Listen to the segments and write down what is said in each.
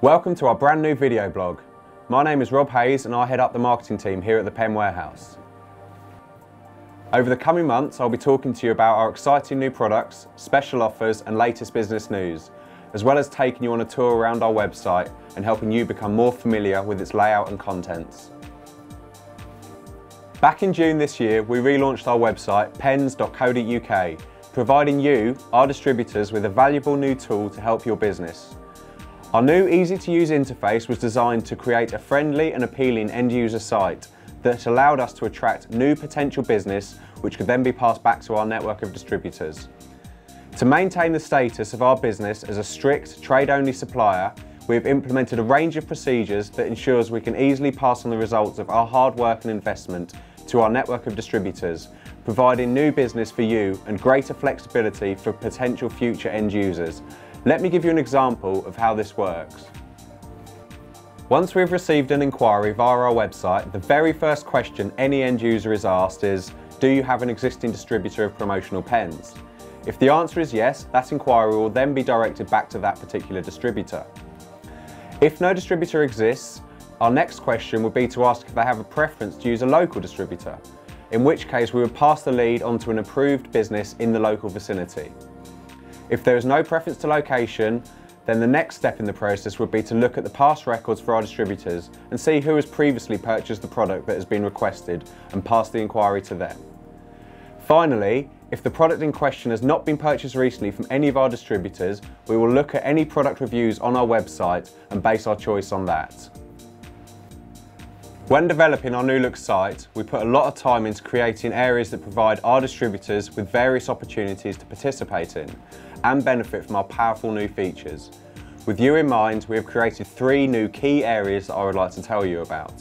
Welcome to our brand new video blog. My name is Rob Hayes and I head up the marketing team here at the Pen Warehouse. Over the coming months I'll be talking to you about our exciting new products, special offers and latest business news, as well as taking you on a tour around our website and helping you become more familiar with its layout and contents. Back in June this year we relaunched our website pens.co.uk, providing you, our distributors, with a valuable new tool to help your business. Our new easy-to-use interface was designed to create a friendly and appealing end-user site that allowed us to attract new potential business which could then be passed back to our network of distributors. To maintain the status of our business as a strict trade-only supplier, we have implemented a range of procedures that ensures we can easily pass on the results of our hard work and investment to our network of distributors, providing new business for you and greater flexibility for potential future end users, let me give you an example of how this works. Once we've received an inquiry via our website, the very first question any end user is asked is, do you have an existing distributor of promotional pens? If the answer is yes, that inquiry will then be directed back to that particular distributor. If no distributor exists, our next question would be to ask if they have a preference to use a local distributor, in which case we would pass the lead on to an approved business in the local vicinity. If there is no preference to location, then the next step in the process would be to look at the past records for our distributors and see who has previously purchased the product that has been requested and pass the inquiry to them. Finally, if the product in question has not been purchased recently from any of our distributors, we will look at any product reviews on our website and base our choice on that. When developing our new look site, we put a lot of time into creating areas that provide our distributors with various opportunities to participate in and benefit from our powerful new features. With you in mind, we have created three new key areas that I would like to tell you about.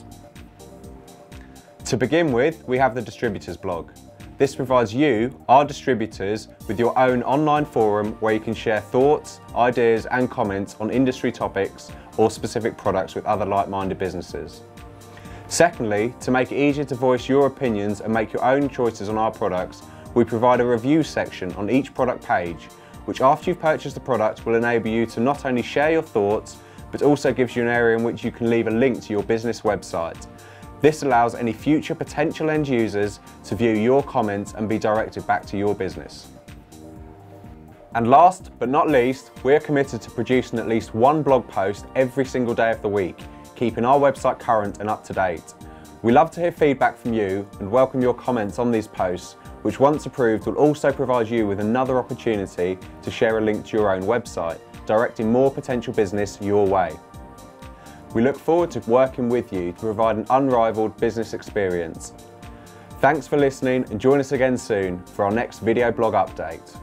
To begin with, we have the distributors blog. This provides you, our distributors, with your own online forum where you can share thoughts, ideas and comments on industry topics or specific products with other like-minded businesses. Secondly, to make it easier to voice your opinions and make your own choices on our products, we provide a review section on each product page, which after you've purchased the product will enable you to not only share your thoughts, but also gives you an area in which you can leave a link to your business website. This allows any future potential end users to view your comments and be directed back to your business. And last but not least, we are committed to producing at least one blog post every single day of the week keeping our website current and up to date. We love to hear feedback from you and welcome your comments on these posts, which once approved will also provide you with another opportunity to share a link to your own website, directing more potential business your way. We look forward to working with you to provide an unrivaled business experience. Thanks for listening and join us again soon for our next video blog update.